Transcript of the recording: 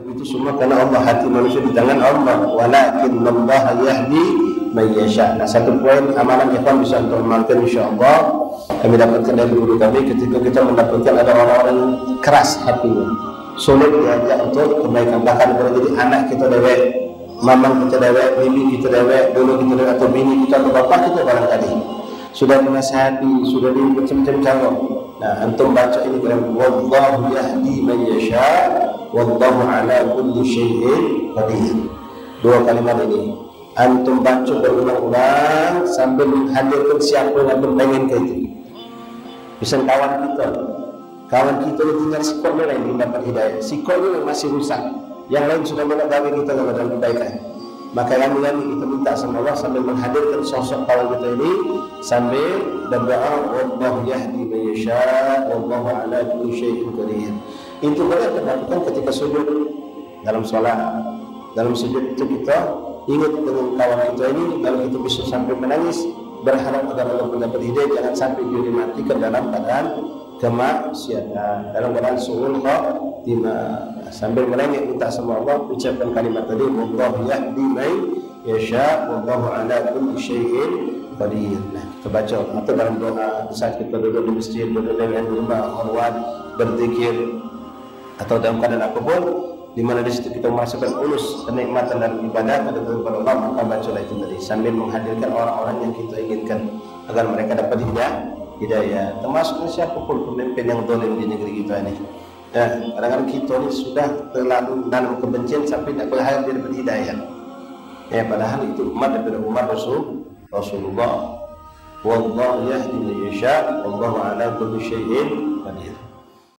tapi itu semua karena Allah hati manusia. Di tangan Allah walakin Allah yahdi man yasha. Nah satu poin amalan ikhwan bisa untuk amalkan insyaallah. Kami dapatkan dari guru kami ketika kita mendapatkan ada orang-orang keras hatinya. Sulit diajak untuk kebaikan. Bahkan boleh jadi anak kita dewek mamang kita dewek bibi kita dewek dulu kita dewek atau bini kita atau bapak kita barangkali. Sudah menasihati sudah di macam-macam cara. Nah antum baca ini kira wallahu yahdi man yasha wallahu ala kulli syai'in qadir. Dua kalimat ini. Antum baca berulang-ulang sambil menghadirkan siapa yang pengen ke itu bisa kawan kita. Kawan kita ini tinggal sikornya yang dapat hidayah. Sikornya yang masih rusak. Yang lain sudah mengetahui kita dalam kebaikan. Maka yang ini kita minta sama Allah sambil menghadirkan sosok kawan kita ini sambil berdoa Allah yahdi man yasha wallahu ala kulli syai'in qadir itu boleh kita lakukan ketika sujud dalam sholat. Dalam sujud itu kita ingat dengan kawan kita ini kalau kita bisa sampai menangis berharap agar Allah mendapat hidayah jangan sampai dia dimatikan dalam keadaan kemaksiatan. Dalam keadaan suhul khotimah sambil menangis minta sama Allah ucapkan kalimat tadi wallahu yahdi man yasha wallahu ala kulli syai'in qadir. Nah atau dalam doa saat kita duduk di masjid duduk dengan rumah khulwat berzikir atau dalam keadaan apa pun di mana di situ kita merasakan ulus kenikmatan dan ibadah kepada Allah maka bacalah itu tadi sambil menghadirkan orang-orang yang kita inginkan agar mereka dapat hidayah. Hidayah termasuk siapa pun pemimpin yang dolim di negeri kita ini. Ya kadang-kadang kita ini sudah terlalu dalam kebencian sampai tidak berharap dia dapat hidayah. Ya padahal itu umat daripada umat Rasul Rasulullah. Wallahu yahdi man yasha wallahu ala kulli syai'in qadir